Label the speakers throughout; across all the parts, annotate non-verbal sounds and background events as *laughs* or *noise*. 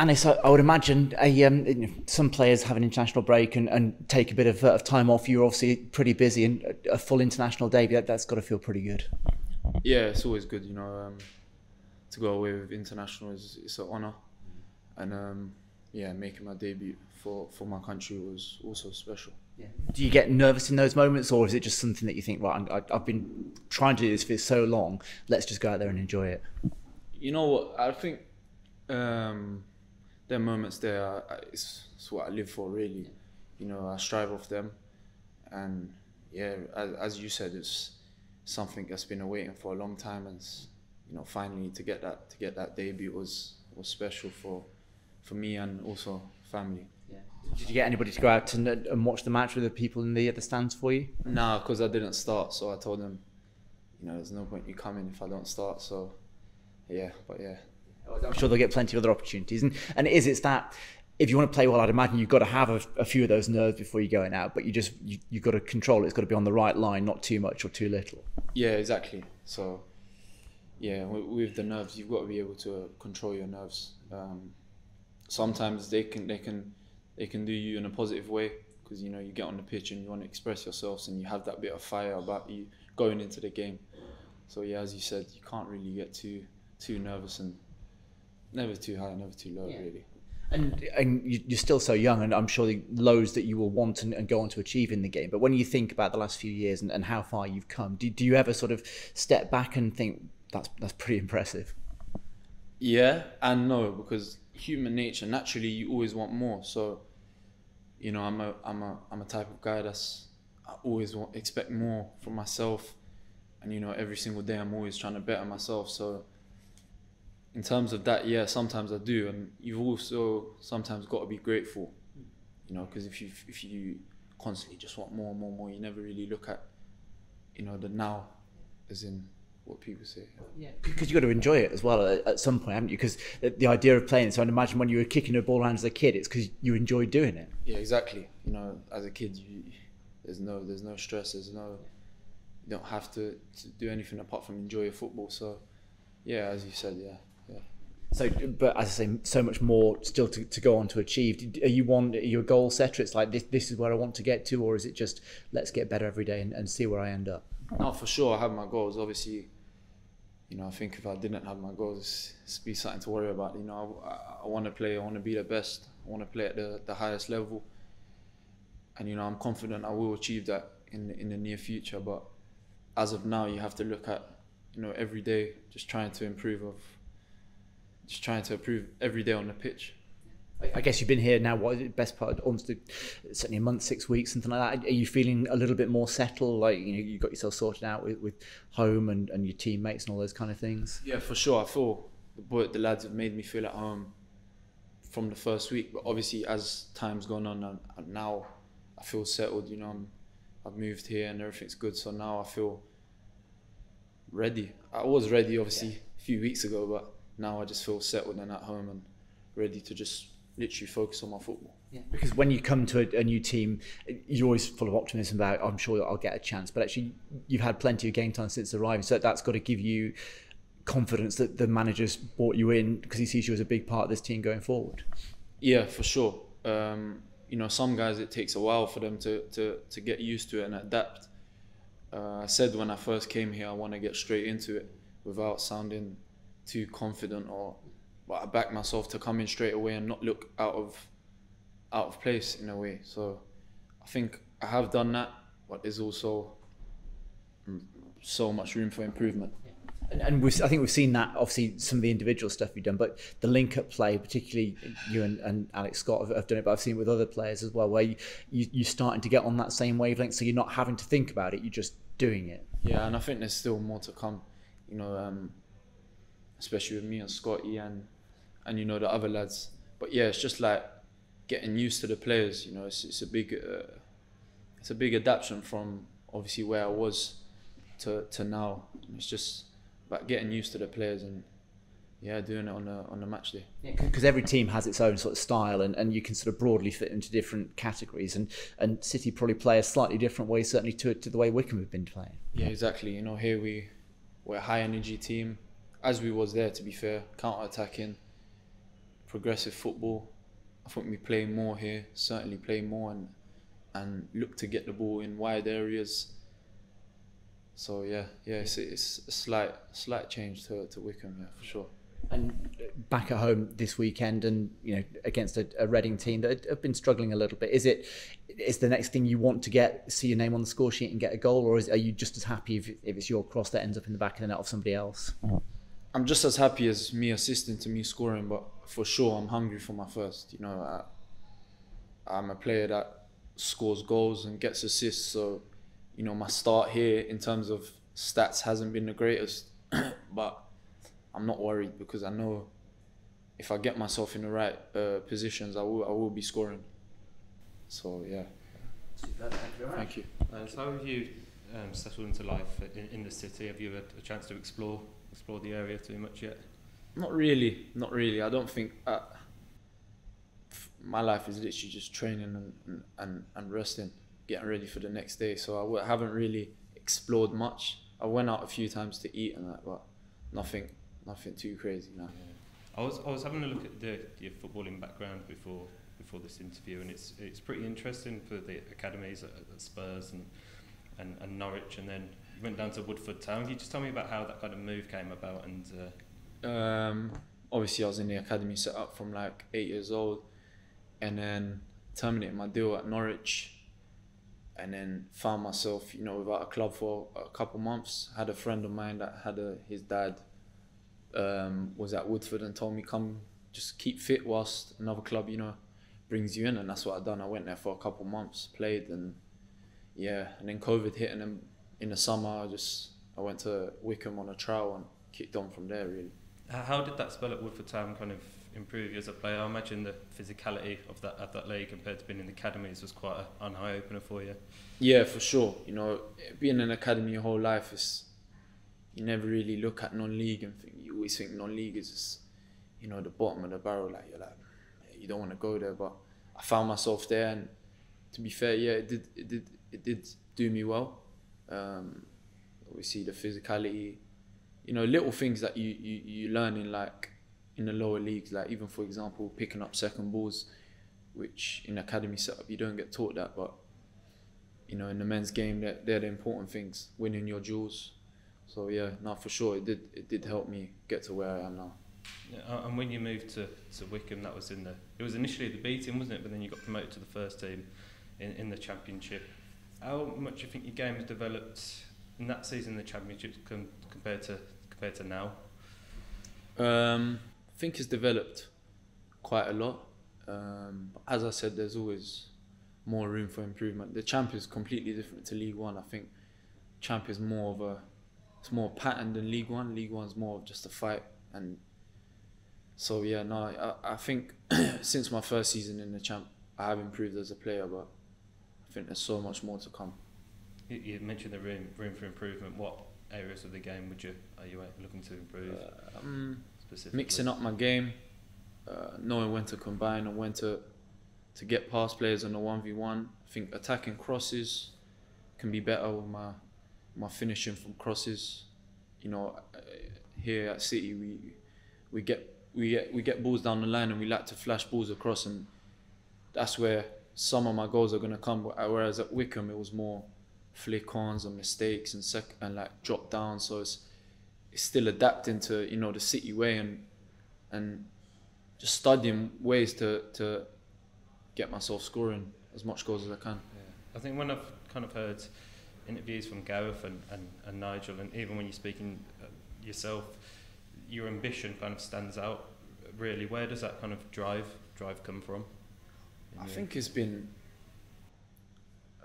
Speaker 1: Anis, I, I would imagine a, um, some players have an international break and, and take a bit of, uh, of time off. You're obviously pretty busy, and a full international debut that, that's got to feel pretty good.
Speaker 2: Yeah, it's always good, you know, um, to go away with international is it's an honour, and um, yeah, making my debut for, for my country was also special.
Speaker 1: Yeah. Do you get nervous in those moments, or is it just something that you think, right, I, I've been trying to do this for so long, let's just go out there and enjoy it?
Speaker 2: You know what? I think um, there are moments there. I, it's, it's what I live for, really. You know, I strive off them, and yeah, as, as you said, it's something that's been awaiting for a long time, and you know, finally to get that to get that debut was was special for for me and also family.
Speaker 1: Yeah. Did you get anybody to go out and, and watch the match with the people in the the stands for you?
Speaker 2: No, because I didn't start, so I told them, you know, there's no point you coming if I don't start. So, yeah, but yeah.
Speaker 1: I'm sure they'll get plenty of other opportunities. And and is it's that if you want to play well, I'd imagine you've got to have a, a few of those nerves before you're going out, but you just you, you've got to control it. It's got to be on the right line, not too much or too little.
Speaker 2: Yeah, exactly. So, yeah, with, with the nerves, you've got to be able to control your nerves. Um, sometimes they can they can they can do you in a positive way because you know you get on the pitch and you want to express yourselves and you have that bit of fire about you going into the game. So yeah, as you said, you can't really get too too nervous and never too high, never too low, yeah. really.
Speaker 1: And and you're still so young, and I'm sure the lows that you will want and, and, go on to achieve in the game. But when you think about the last few years and, and how far you've come, do, do you ever sort of step back and think that's that's pretty impressive?
Speaker 2: Yeah and no, because human nature naturally you always want more. So, you know, I'm a I'm a I'm a type of guy that's I always want expect more from myself, and you know, every single day I'm always trying to better myself. So in terms of that, yeah, sometimes I do, and you've also sometimes got to be grateful, you know, because if you if you constantly just want more and more and more, you never really look at, you know, the now, as in what people say.
Speaker 1: Yeah, because you got to enjoy it as well at, at some point, haven't you? Because the, the, idea of playing. So I imagine when you were kicking a ball around as a kid, it's because you enjoyed doing it.
Speaker 2: Yeah, exactly. You know, as a kid, you there's no there's no stress. There's no you don't have to, to do anything apart from enjoy your football. So yeah, as you said, yeah.
Speaker 1: So, but as I say, so much more still to, to go on to achieve. Are you one? Are you a goal setter? It's like this. This is where I want to get to, or is it just let's get better every day and, and see where I end up?
Speaker 2: No, for sure. I have my goals. Obviously, you know, I think if I didn't have my goals, it's be something to worry about. You know, I, I want to play. I want to be the best. I want to play at the, the highest level. And you know, I'm confident I will achieve that in in the near future. But as of now, you have to look at you know every day, just trying to improve of just trying to improve every day on the pitch.
Speaker 1: I guess you've been here now. What is it? Best part, almost a, certainly a month, six weeks, something like that. Are you feeling a little bit more settled? Like you know, you got yourself sorted out with, with home and, and your teammates and all those kind of things.
Speaker 2: Yeah, for sure. I feel the boy, the lads have made me feel at home from the first week. But obviously, as time's gone on, and, and now I feel settled. You know, i have moved here and everything's good. So now I feel ready. I was ready, obviously, yeah. a few weeks ago, but now I just feel settled and at home and ready to just literally focus on my football.
Speaker 1: Yeah. Because when you come to a, a, new team, you're always full of optimism about, I'm sure I'll get a chance. But actually, you've had plenty of game time since arriving. So that's got to give you confidence that the manager's brought you in because he sees you as a big part of this team going forward.
Speaker 2: Yeah, for sure. Um, you know, some guys, it takes a while for them to, to, to get used to it and adapt. Uh, I said when I first came here, I want to get straight into it without sounding too confident or but I back myself to come in straight away and not look out of out of place in a way. So I think I have done that, but there's also so much room for improvement.
Speaker 1: And, and I think we've seen that, obviously, some of the individual stuff you've done, but the link up play, particularly you and, and Alex Scott have, have, done it, but I've seen it with other players as well, where you, you, you're starting to get on that same wavelength, so you're not having to think about it, you're just doing it.
Speaker 2: Yeah, and I think there's still more to come. You know, um, especially with me and Scotty and and you know the other lads. But yeah, it's just like getting used to the players. You know, it's it's a big uh, it's a big adaptation from obviously where I was to to now. It's just about getting used to the players and yeah, doing it on the on the match day.
Speaker 1: Because yeah, every team has its own sort of style, and, and you can sort of broadly fit into different categories. And, and City probably play a slightly different way, certainly to to the way Wycombe have been playing.
Speaker 2: Yeah, exactly. You know, here we we're a high energy team as we was there to be fair, counter attacking, progressive football. I think we play more here, certainly play more and and look to get the ball in wide areas. So yeah, yeah, it's, it's a slight slight change to to Wycombe, yeah, for sure.
Speaker 1: And back at home this weekend, and you know against a, a Reading team that have been struggling a little bit. Is it is the next thing you want to get see your name on the score sheet and get a goal, or is, are you just as happy if, if it's your cross that ends up in the back of the net of somebody else? Mm.
Speaker 2: I'm just as happy as me assisting to me scoring, but for sure I'm hungry for my first. You know, I, I'm a player that scores goals and gets assists, so you know my start here in terms of stats hasn't been the greatest, *clears throat* but I'm not worried because I know if I get myself in the right uh, positions, I will I will be scoring. So yeah.
Speaker 1: Super, thank you very
Speaker 2: Thank you.
Speaker 3: And so how have you um, settled into life in, in the city? Have you had a chance to explore explore the area too much yet?
Speaker 2: Not really, not really. I don't think uh, my life is literally just training and, and, and, resting, getting ready for the next day. So I w- haven't really explored much. I went out a few times to eat and that, but nothing, nothing too crazy. No.
Speaker 3: I was I was having a look at the your footballing background before before this interview, and it's it's pretty interesting for the academies at, at Spurs and, and and Norwich, and then you went down to Woodford Town. Can you just tell me about how that kind of move came about and? Uh,
Speaker 2: Um, obviously, I was in the academy set up from like eight years old, and then terminated my deal at Norwich, and then found myself, you know, without a club for a couple months. Had a friend of mine that had a his dad um, was at Woodford and told me come just keep fit whilst another club, you know, brings you in, and that's what I done. I went there for a couple months, played, and yeah, and then COVID hit, and then in the summer I just I went to Wycombe on a trial and kicked on from there really.
Speaker 3: How did that spell at Woodford Town kind of improve you as a player? I imagine the physicality of that at that league compared to being in the academies was quite an eye opener for you.
Speaker 2: Yeah, for sure. You know, being in an academy your whole life is you never really look at non-league and think, you always think non-league is just, you know the bottom of the barrel. Like you're like you don't want to go there, but I found myself there, and to be fair, yeah, it did it did it did do me well. Um, obviously, the physicality, you know, little things that you you you learn in like in the lower leagues, like even for example, picking up second balls, which in academy setup you don't get taught that, but you know, in the men's game, they're, they're the important things, winning your duels. So yeah, no, for sure, it did it did help me get to where I am now.
Speaker 3: Yeah, and when you moved to, to Wycombe, that was in the it was initially the B team, wasn't it? But then you got promoted to the first team in, in the championship. How much do you think your game has developed in that season in the championship com- compared to compared to now?
Speaker 2: Um, I think it's developed quite a lot. Um, as I said, there's always more room for improvement. The champ is completely different to League One. I think champ is more of a it's more patterned than League One. League One's more of just a fight and so yeah, no, I, I think *clears throat* since my first season in the champ, I have improved as a player, but I think there's so much more to come.
Speaker 3: You, you mentioned the room room for improvement. What areas of the game would you are you uh, looking to improve
Speaker 2: Um,
Speaker 3: specifically?
Speaker 2: mixing up my game, uh, knowing when to combine and when to to get past players on the one v one. I think attacking crosses can be better with my my finishing from crosses. You know, uh, here at City we we get we get we get balls down the line and we like to flash balls across, and that's where some of my goals are gonna come. Whereas at Wycombe it was more flick ons and mistakes and sec- and like drop down. So it's it's still adapting to you know the City way and and just studying ways to to get myself scoring as much goals as I can.
Speaker 3: Yeah. I think when I've kind of heard interviews from Gareth and, and, and Nigel, and even when you're speaking uh, yourself, your ambition kind of stands out. Really, where does that kind of drive drive come from?
Speaker 2: I think it's been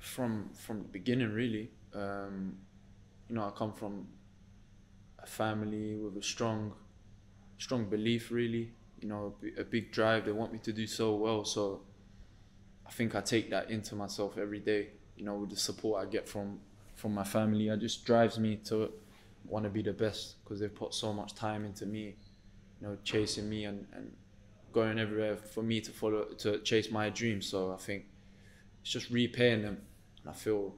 Speaker 2: from from the beginning really. Um, you know, I come from a family with a strong strong belief really. You know, a a big drive. They want me to do so well, so I think I take that into myself every day. You know, with the support I get from from my family, it just drives me to want to be the best because they've put so much time into me. You know, chasing me and, and going everywhere for me to follow to chase my dreams. So I think it's just repaying them, and I feel,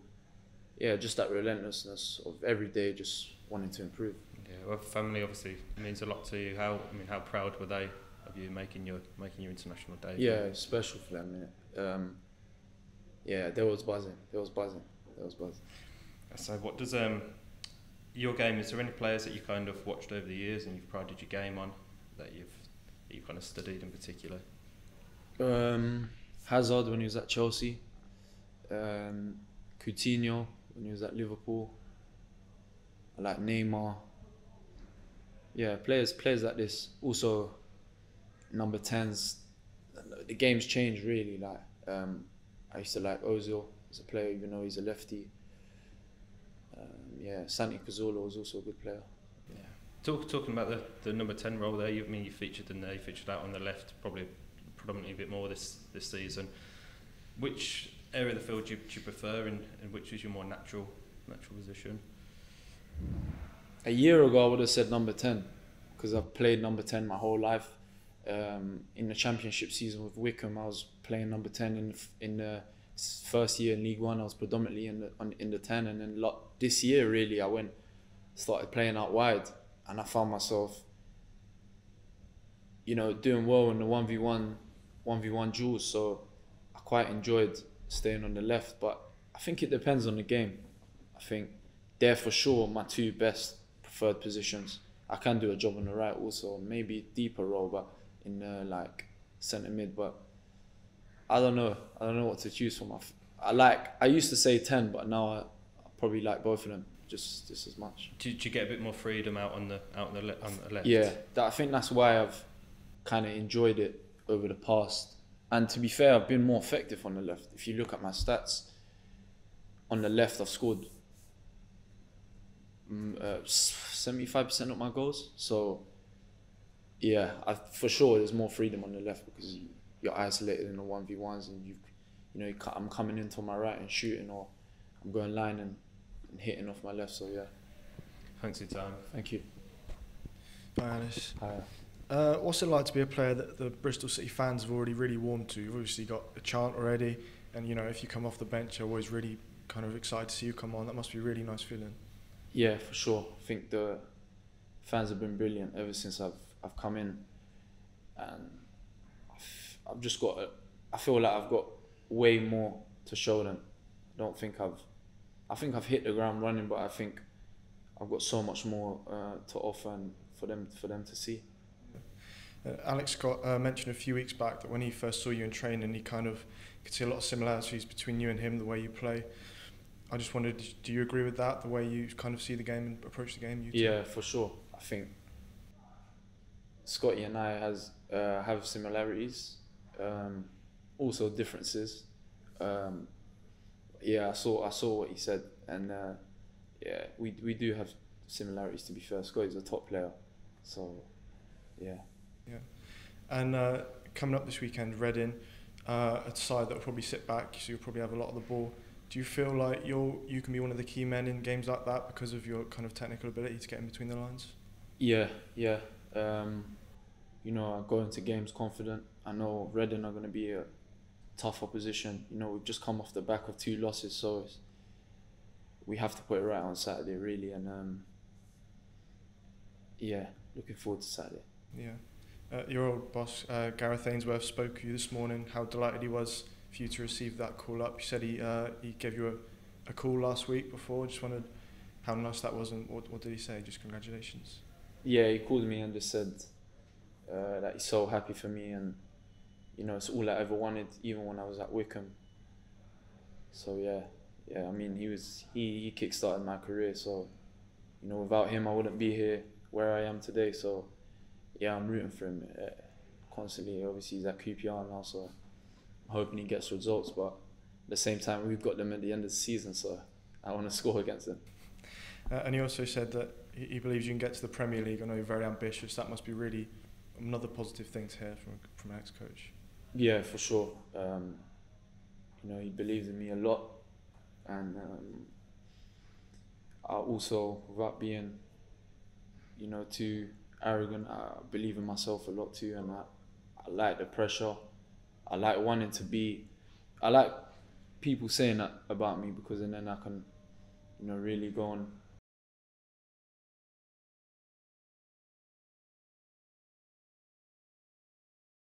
Speaker 2: yeah, just that relentlessness of every day just wanting to improve.
Speaker 3: Yeah, well, family obviously means a lot to you. How I mean, how proud were they of you making your making your international debut.
Speaker 2: Yeah, special for them. Yeah. Um, yeah, they was buzzing. There was buzzing. There was buzzing.
Speaker 3: So, what does um your game? Is there any players that you kind of watched over the years and you've prided your game on that you've that you kind of studied in particular?
Speaker 2: Um, Hazard when he was at Chelsea. Um, Coutinho when he was at Liverpool. I like Neymar. Yeah, players players like this. Also, number tens. The game's changed really. Like um, I used to like Ozil as a player, even though he's a lefty. Um, yeah, Santi Cazorla was also a good player.
Speaker 3: Talk, talking about the, the number 10 role there, you I mean you featured in there, you featured out on the left, probably predominantly a bit more this, this season. Which area of the field do you, do you prefer and, and which is your more natural natural position?
Speaker 2: A year ago, I would have said number 10 because I've played number 10 my whole life. Um, in the championship season with Wycombe, I was playing number 10 in, in the first year in League One. I was predominantly in the, on, in the 10. And then lot, this year, really, I went, started playing out wide. And I found myself, you know, doing well in the 1v1, 1v1 duels. So I quite enjoyed staying on the left. But I think it depends on the game. I think they're for sure my two best preferred positions. I can do a job on the right also, maybe deeper role, but in uh, like centre mid. But I don't know. I don't know what to choose from. I, f- I like. I used to say ten, but now I, I probably like both of them just just as much.
Speaker 3: Do you get a bit more freedom out on the out on the, le- on the left?
Speaker 2: Yeah, that, I think that's why I've kind of enjoyed it over the past. And to be fair, I've been more effective on the left. If you look at my stats, on the left, I've scored mm, uh, seventy-five percent of my goals. So, yeah, I, for sure, there's more freedom on the left because you, you're isolated in the one v ones, and you, you know, I'm coming into my right and shooting, or I'm going line and, and hitting off my left. So yeah,
Speaker 3: Thanks for your time.
Speaker 2: thank you.
Speaker 4: Hi, Alice.
Speaker 2: Hi.
Speaker 4: Uh, what's it like to be a player that the Bristol City fans have already really warmed to? You've obviously got a chant already, and you know if you come off the bench, they're always really kind of excited to see you come on. That must be a really nice feeling.
Speaker 2: Yeah, for sure. I think the fans have been brilliant ever since I've I've come in, and I've, I've just got. A, I feel like I've got way more to show them. I don't think I've. I think I've hit the ground running, but I think I've got so much more uh, to offer and for them for them to see.
Speaker 4: Uh, Alex Scott uh, mentioned a few weeks back that when he first saw you in training, he kind of could see a lot of similarities between you and him, the way you play. I just wondered, do you agree with that? The way you kind of see the game and approach the game? You?
Speaker 2: Yeah, for sure. I think Scotty and I has uh, have similarities, um, also differences. Um, yeah, I saw I saw what he said, and uh, yeah, we we do have similarities. To be fair, Scotty's a top player, so yeah.
Speaker 4: And uh, coming up this weekend, Reading, uh, a side that will probably sit back, so you'll probably have a lot of the ball. Do you feel like you're you can be one of the key men in games like that because of your kind of technical ability to get in between the lines?
Speaker 2: Yeah, yeah. Um, you know, I go into games confident. I know Reading are going to be a tough opposition. You know, we've just come off the back of two losses, so it's, we have to put it right on Saturday, really. And um, yeah, looking forward to Saturday.
Speaker 4: Yeah. Uh, your old boss, uh, Gareth Ainsworth, spoke to you this morning. How delighted he was for you to receive that call up. He said he uh, he gave you a, a call last week before. Just wondered how nice that was and what what did he say? Just congratulations.
Speaker 2: Yeah, he called me and just said uh, that he's so happy for me, and you know, it's all I ever wanted, even when I was at Wycombe. So yeah, yeah. I mean, he was he he kickstarted my career, so you know, without him, I wouldn't be here where I am today. So yeah, I'm rooting for him uh, constantly. Obviously, he's at QPR now, so I'm hoping he gets results. But at the same time, we've got them at the end of the season, so I want to *laughs* score against them.
Speaker 4: Uh, and he also said that he, believes you can get to the Premier League. I know you're very ambitious. That must be really another positive thing to hear from from an ex-coach.
Speaker 2: Yeah, for sure. Um, you know, he believes in me a lot, and um, I also, without being, you know, too arrogant, I believe in myself a lot too, and I, I like the pressure. I like wanting to be. I like people saying that about me because and then I can, you know, really go and